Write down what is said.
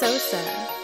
Sosa.